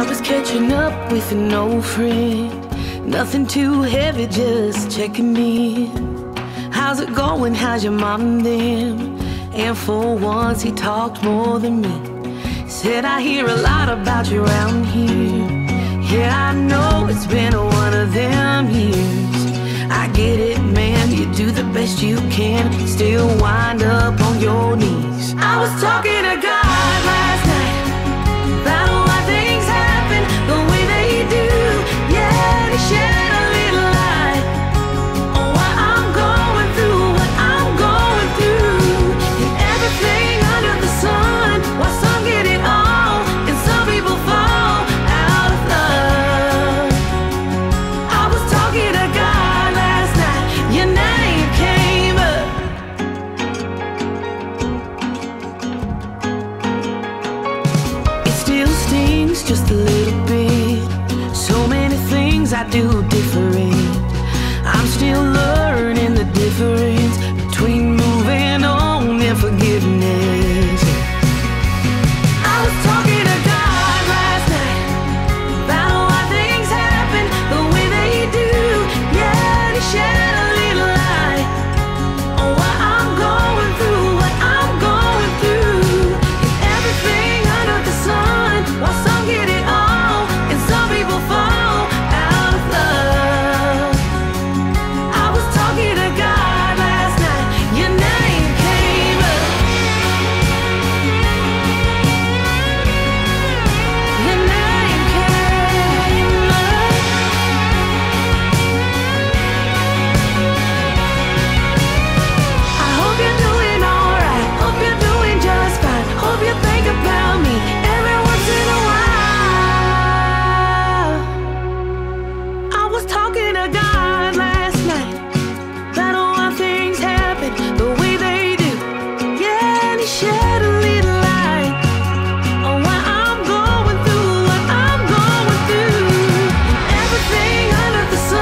I was catching up with an old friend. Nothing too heavy, just checking in. How's it going? How's your mom and them? And for once, he talked more than me. Said, I hear a lot about you around here. Yeah, I know it's been one of them years. I get it, man, you do the best you can. Still wind up on your knees. I was talking to God. just a little bit. So many things I do different. the sun.